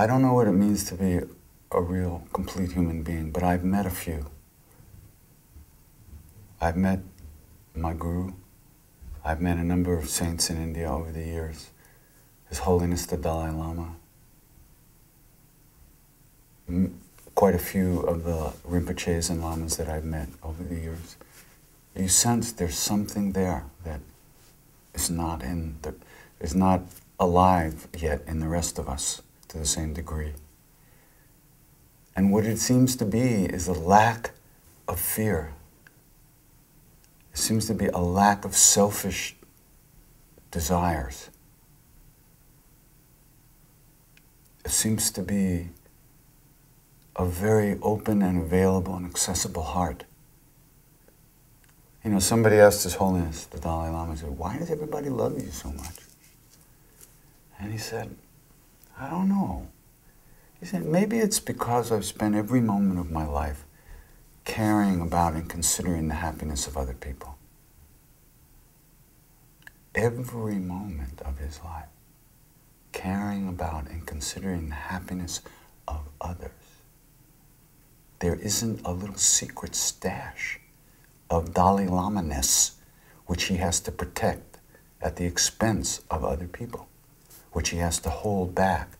I don't know what it means to be a real, complete human being, but I've met a few. I've met my guru. I've met a number of saints in India over the years. His Holiness the Dalai Lama. Quite a few of the Rinpoches and Lamas that I've met over the years. You sense there's something there that is not in the, is not alive yet in the rest of us to the same degree. And what it seems to be is a lack of fear. It seems to be a lack of selfish desires. It seems to be a very open and available and accessible heart. You know, somebody asked His Holiness, the Dalai Lama, said, Why does everybody love you so much? And he said, I don't know. He said, maybe it's because I've spent every moment of my life caring about and considering the happiness of other people. Every moment of his life, caring about and considering the happiness of others. There isn't a little secret stash of Dalai Lama-ness which he has to protect at the expense of other people, which he has to hold back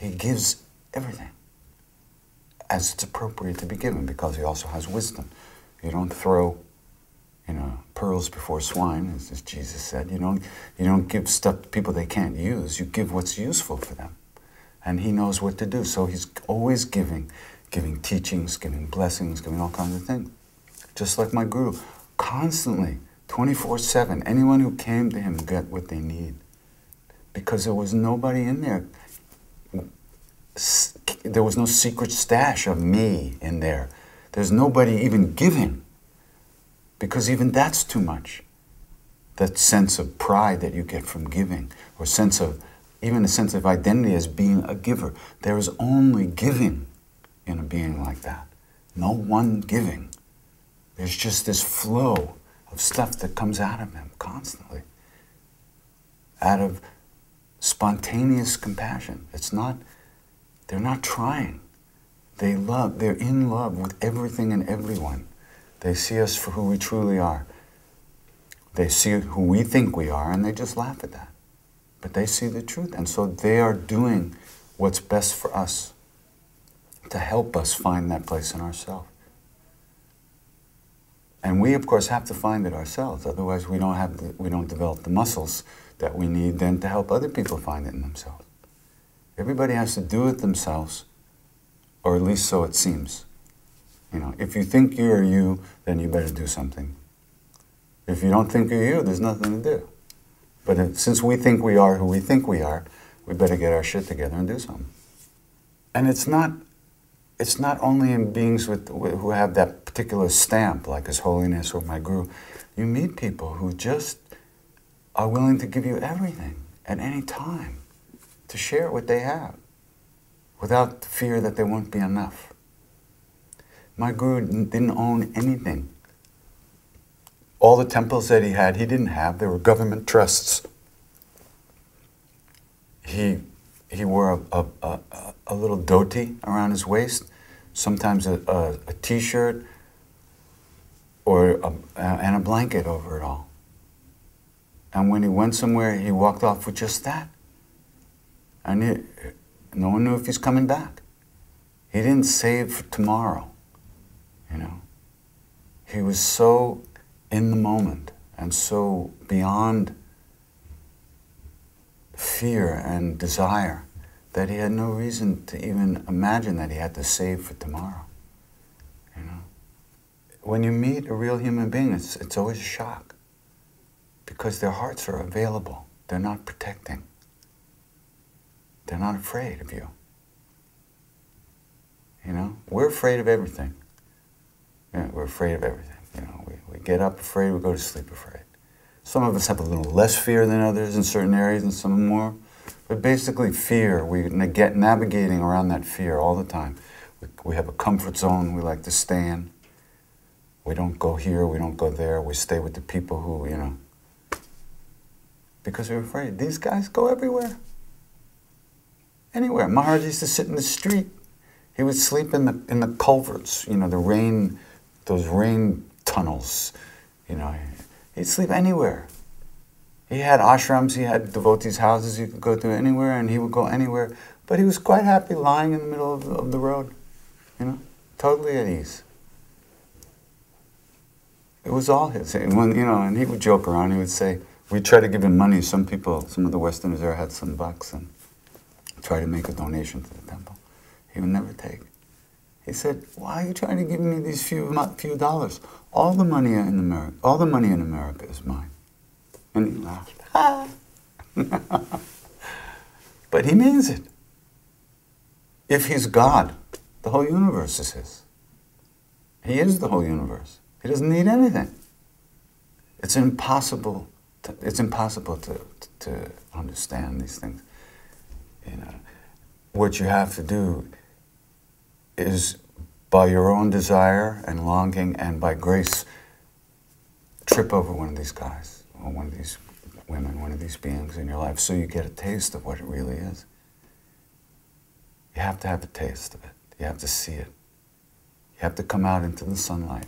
he gives everything as it's appropriate to be given because he also has wisdom. You don't throw, you know, pearls before swine, as, as Jesus said. You don't, you don't give stuff to people they can't use. You give what's useful for them. And he knows what to do. So he's always giving, giving teachings, giving blessings, giving all kinds of things. Just like my guru, constantly, 24 7. Anyone who came to him got what they need. Because there was nobody in there there was no secret stash of me in there. There's nobody even giving, because even that's too much. That sense of pride that you get from giving, or sense of even a sense of identity as being a giver. There is only giving in a being like that. No one giving. There's just this flow of stuff that comes out of him constantly. Out of spontaneous compassion. It's not they're not trying. They love, they're in love with everything and everyone. They see us for who we truly are. They see who we think we are and they just laugh at that. But they see the truth. And so they are doing what's best for us to help us find that place in ourselves. And we, of course, have to find it ourselves. Otherwise, we don't, have the, we don't develop the muscles that we need then to help other people find it in themselves. Everybody has to do it themselves, or at least so it seems. You know, if you think you're you, then you better do something. If you don't think you're you, there's nothing to do. But if, since we think we are who we think we are, we better get our shit together and do something. And it's not, it's not only in beings with, who have that particular stamp, like His Holiness or my guru. You meet people who just are willing to give you everything at any time to share what they have without the fear that there won't be enough. My guru didn't own anything. All the temples that he had, he didn't have. They were government trusts. He, he wore a, a, a, a little dhoti around his waist, sometimes a, a, a t-shirt, or a, and a blanket over it all. And when he went somewhere, he walked off with just that. And no one knew if he's coming back. He didn't save for tomorrow, you know. He was so in the moment and so beyond fear and desire that he had no reason to even imagine that he had to save for tomorrow. You know? When you meet a real human being, it's, it's always a shock because their hearts are available. They're not protecting. They're not afraid of you. You know, we're afraid of everything. We're afraid of everything. You know, we, we get up afraid, we go to sleep afraid. Some of us have a little less fear than others in certain areas and some more. But basically fear, we get navigating around that fear all the time. We, we have a comfort zone we like to stay in. We don't go here, we don't go there. We stay with the people who, you know, because we're afraid. These guys go everywhere Anywhere. Maharaj used to sit in the street. He would sleep in the in the culverts, you know, the rain, those rain tunnels. You know, he'd sleep anywhere. He had ashrams, he had devotees' houses you could go to anywhere, and he would go anywhere. But he was quite happy lying in the middle of, of the road, you know, totally at ease. It was all his. And when, you know, and he would joke around. He would say, we'd try to give him money. Some people, some of the Westerners there had some bucks and try to make a donation to the temple. He would never take. He said, "Why are you trying to give me these few few dollars? All the money in America, all the money in America is mine." And he laughed. but he means it. If he's God, the whole universe is his. He is the whole universe. He doesn't need anything. It's impossible. It's impossible to, to understand these things. You know, what you have to do is by your own desire and longing and by grace, trip over one of these guys or one of these women, one of these beings in your life so you get a taste of what it really is. You have to have a taste of it. You have to see it. You have to come out into the sunlight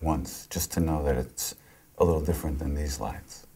once just to know that it's a little different than these lights.